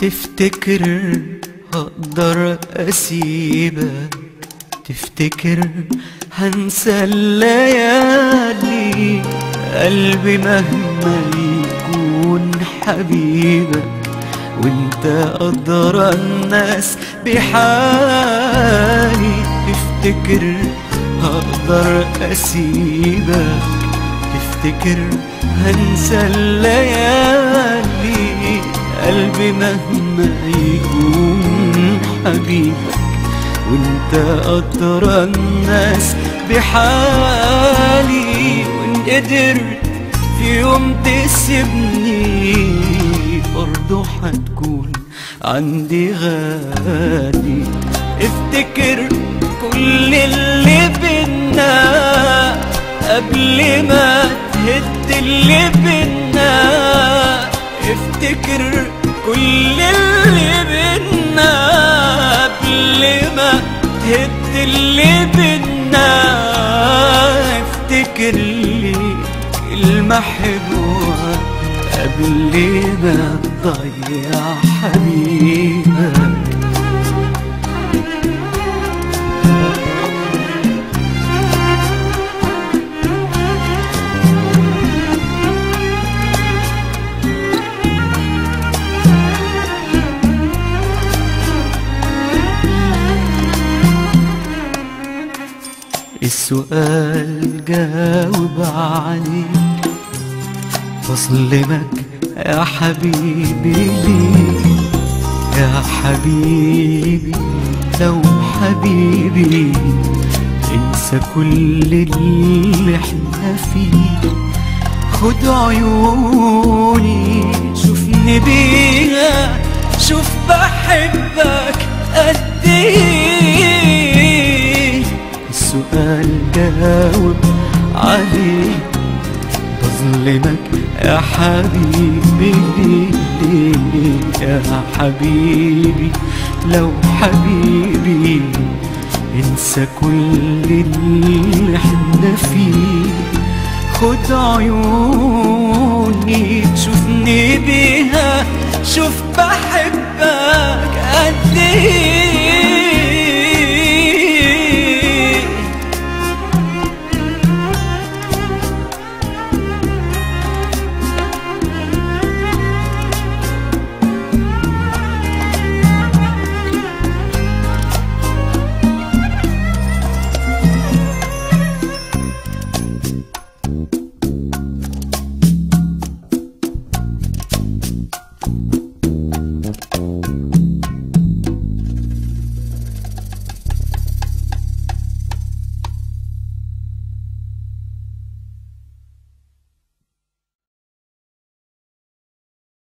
تفتكر هقدر اسيبك تفتكر هنسى الليالي؟ قلبي مهما يكون حبيبك وانت أدرى الناس بحالي. تفتكر هقدر أسيبك تفتكر هنسى الليالي؟ قلبي مهما يكون حبيبك وانت أدرى الناس بحالي وإن قدرت في يوم تسيبني برضو حتكون عندي غالي افتكر كل اللي بينا قبل ما تهد اللي بينا. افتكر كل اللي بينا قبل ما تهد اللي بينا. افتكر لي كلمة حلوة قبل ما تضيع حبيبك السؤال جاوب عليه. بظلمك يا حبيبي ليه؟ يا حبيبي لو حبيبي انسى كل اللي إحنا فيه. خد عيوني شوفني بيها شوف بحبك جاوب عليه بظلمك يا حبيبي ليه ليه يا حبيبي. لو حبيبي انسى كل اللي إحنا فيه. خد عيوني تشوفني بيها. شوف بحبك قد إيه.